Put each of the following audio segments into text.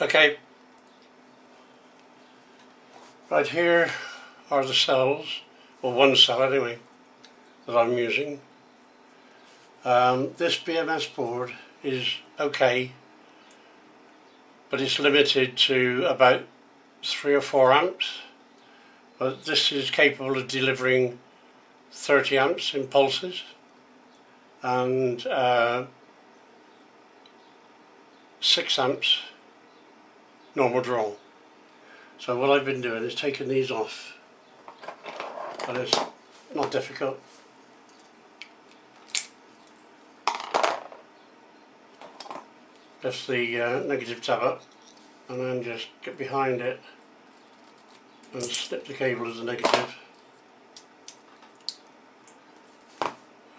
Okay, right here are the cells, or one cell anyway, that I'm using. Um, this BMS board is okay, but it's limited to about 3 or 4 amps, but this is capable of delivering 30 amps in pulses. And uh, 6 amps normal draw. So what I've been doing is taking these off, but it's not difficult. Lift the uh, negative tab up and then just get behind it and snip the cable as the negative.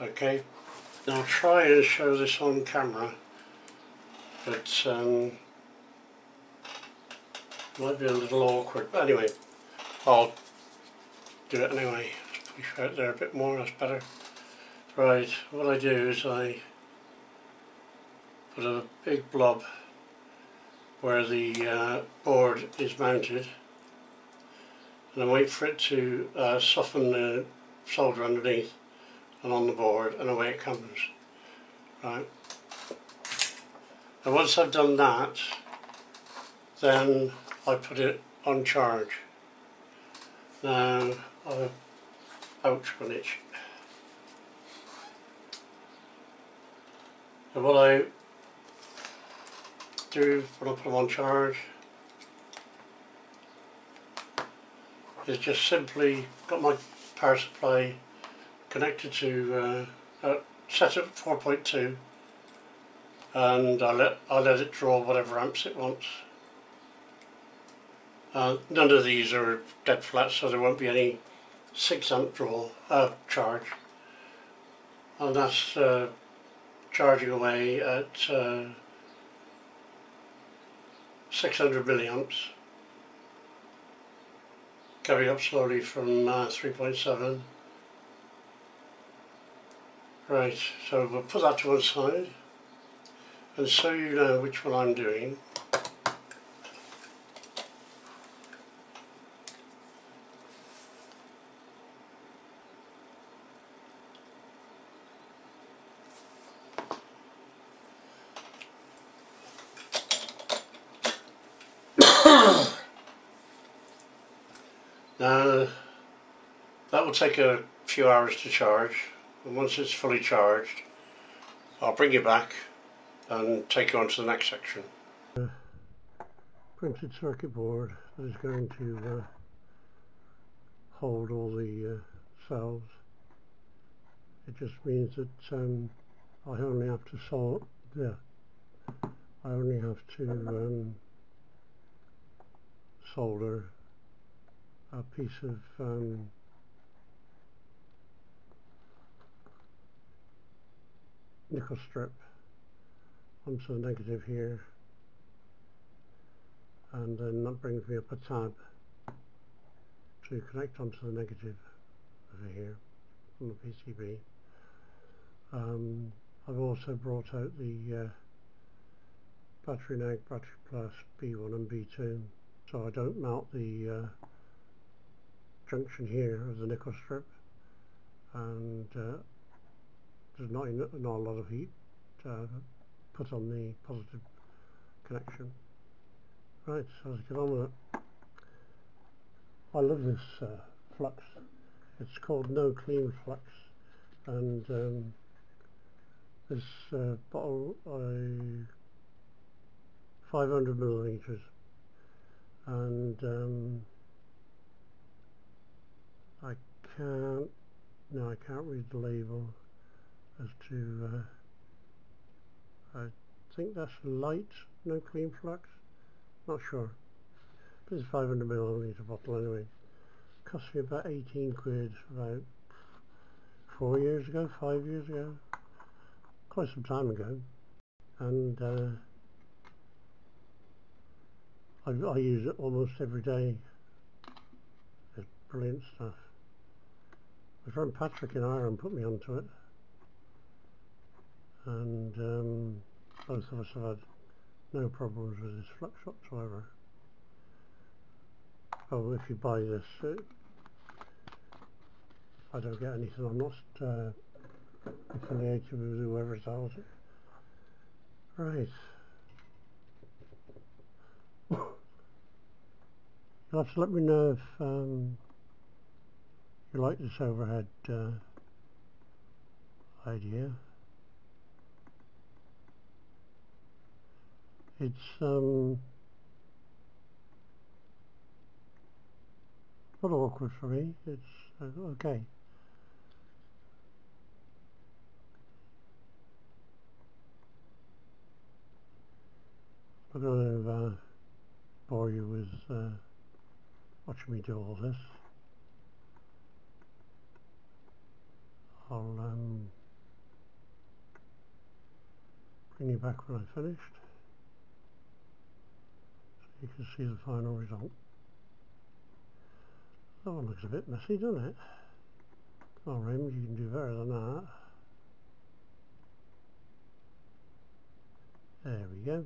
Okay, now try and show this on camera, but um, might be a little awkward, but anyway, I'll do it anyway. Push out there a bit more, that's better. Right, what I do is I put a big blob where the uh, board is mounted and I wait for it to uh, soften the solder underneath and on the board and away it comes. Right. And once I've done that, then I put it on charge. Now, I, one itch. And what I do when I put them on charge is just simply got my power supply connected to uh, uh, set at 4.2 and I let I let it draw whatever amps it wants. Uh, none of these are dead flat so there won't be any 6 amp draw uh, charge. And that's uh, charging away at uh, 600 milliamps. Coming up slowly from uh, 3.7 right so we'll put that to one side and so you know which one I'm doing Now that will take a few hours to charge and once it's fully charged I'll bring you back and take you on to the next section. Uh, printed circuit board that is going to uh, hold all the uh, cells. It just means that um, I only have to solve, yeah, I only have to um, solder a piece of um, nickel strip. Onto the negative here. And then that brings me up a tab to connect onto the negative over here from the PCB. Um, I've also brought out the uh, battery neg, battery plus B1 and B2 so I don't melt the uh, junction here of the nickel strip. And uh, there's not, not a lot of heat uh, put on the positive connection. Right, so let's get on with it. I love this uh, flux. It's called No Clean Flux and um, this uh, bottle I 500 milliliters and um, I can't, no I can't read the label as to, uh, I think that's light, no clean flux, not sure. This is 500 milliliter bottle anyway. Cost me about 18 quid about four years ago, five years ago, quite some time ago. And uh, I, I use it almost every day. It's brilliant stuff. My friend Patrick in Ireland put me onto it and um, both of us have had no problems with this flux whatsoever. Oh, if you buy this, uh, I don't get anything. I'm not uh, affiliated with whoever sells it. Right. You'll have to let me know if um, you like this overhead uh, idea. It's um, not awkward for me. It's uh, okay. I'm going to uh, bore you with uh, watching me do all this. I'll um, bring you back when I finished you can see the final result. That one looks a bit messy, doesn't it? Oh, Rim, you can do better than that. There we go.